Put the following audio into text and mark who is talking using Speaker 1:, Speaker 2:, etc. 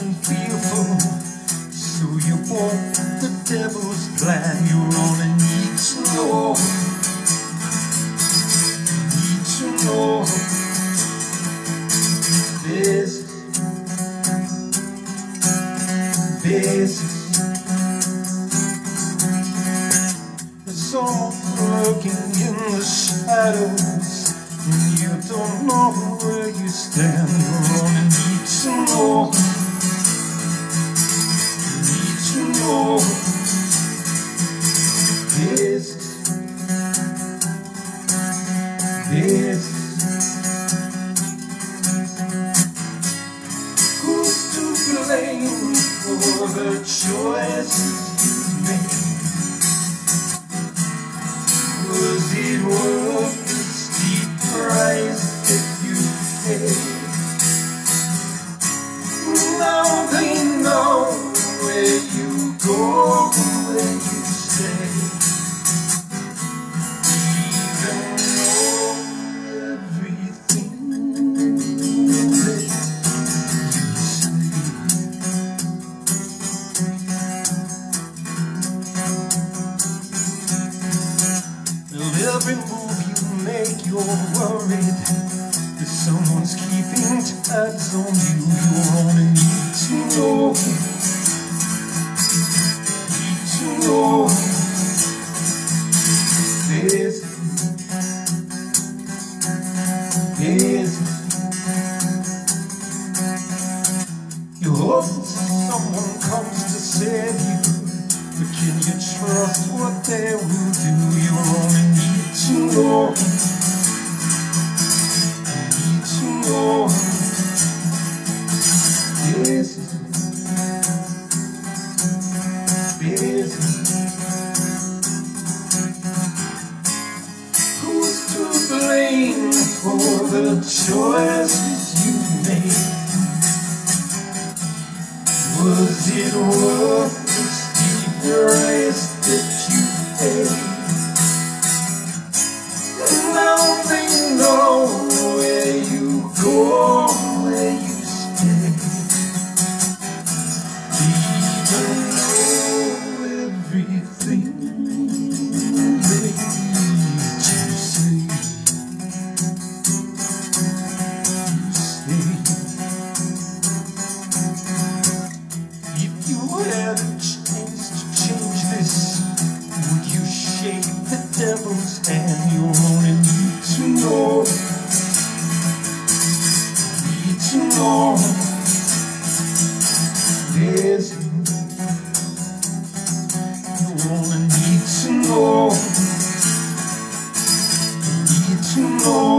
Speaker 1: and fearful. So you walk the devil's plan, you're on a need to know. Need to know this. This song lurking in the shadows. Who's to blame for the choices worried that someone's keeping tabs on you. You're gonna need to know, need to know this, this. You hope someone comes to save you. But can you trust what they will do? You only need to know. This this Who's to blame for the choices you made? Was it worth the steep price that you paid? This. You only need to know, need to know